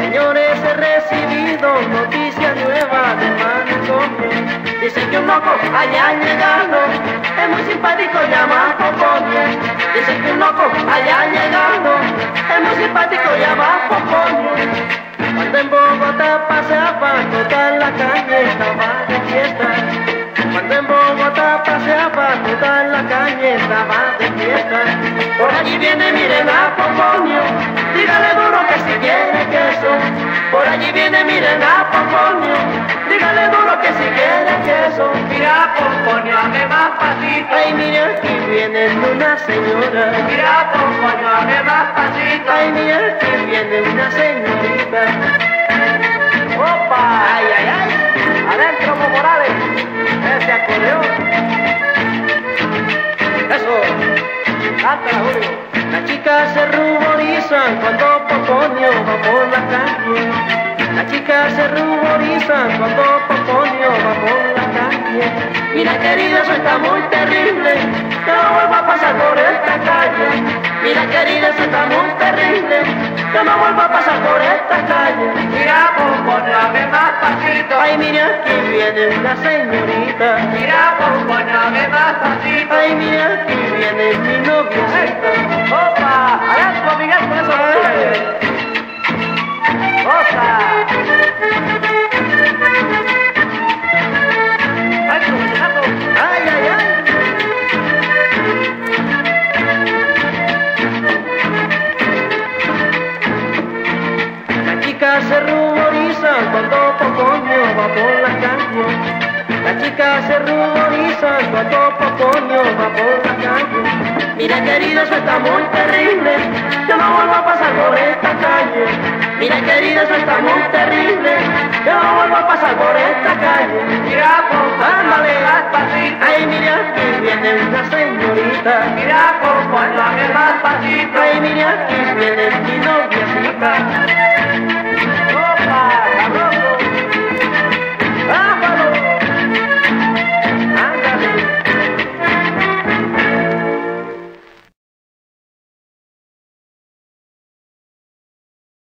Señores, he recibido noticias nuevas de manicomio. Dice que un loco allá llegando es muy simpático, llama Poponio. Dice que un loco allá llegando es muy simpático, llama Poponio. Cuando en Bogotá paseaba, toda la calle estaba de fiesta. Cuando en Bogotá paseaba, toda la calle estaba de fiesta. Por allí viene, miren a Poponio, Por allí viene, miren a Poponio, dígale duro que si quiere queso. Mira, Pomponio, hazme más pasito. Ay, mira, aquí viene una señora. Mira, Pomponio, hazme más pasito. Ay, mira, aquí viene una señorita. ¡Opa! Ay, ay, ay. Adentro, Morales. Ese acordeón. Las chicas se ruborizan cuando Poponio va por la calle. Las chicas se ruborizan cuando Poponio va por la calle. Mira querido, eso está muy terrible. Que no vuelva a pasar por esta calle. Mira querido, eso está muy terrible. Que no vuelva a pasar por esta calle. Mira, Pomponio, hazme más pasito. Ay, mira, aquí viene una señorita. Hazme más pasito. Ay, mira, aquí viene mi noviecita. ¡Opa! Adentro, Miguel, con eso. ¡Cosa! ¡Adentro, vallenato! Ay, ay, ay. Las chicas se ruborizan cuando Poponio va por la. Las se ruborizan cuando Poponio va por calle. Mira querido, eso está muy terrible. Yo no vuelvo a pasar por esta calle. Mira querido, eso está muy terrible. Yo no vuelvo a pasar por esta calle. Mira, Pomponio, hazme más pasito. Ay, mira, aquí viene una señorita. Mira, Pomponio, hazme más pasito. Ay, mira, aquí viene mi noviecita.